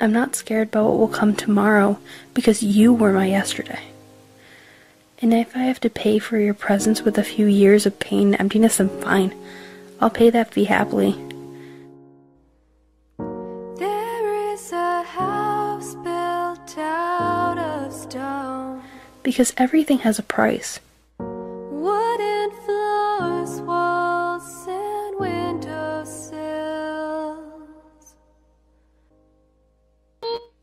I'm not scared by what will come tomorrow because you were my yesterday. And if I have to pay for your presence with a few years of pain and emptiness, then fine. I'll pay that fee happily. There is a house built out of stone. Because everything has a price.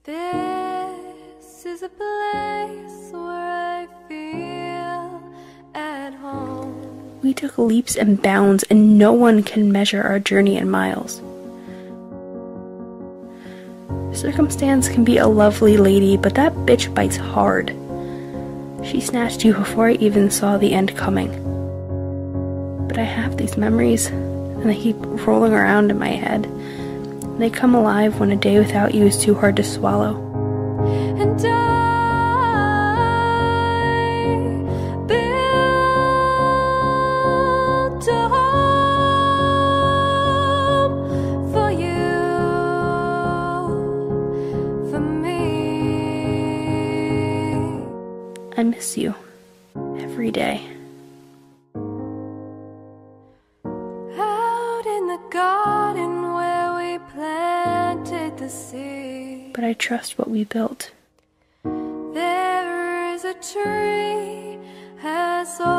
This is a place where I feel at home. We took leaps and bounds, and no one can measure our journey in miles. Circumstance can be a lovely lady, but that bitch bites hard. She snatched you before I even saw the end coming. But I have these memories, and they keep rolling around in my head. They come alive when a day without you is too hard to swallow. And I built a home for you, for me. I miss you every day. Out in the garden But I trust what we built. there is a tree as old as me.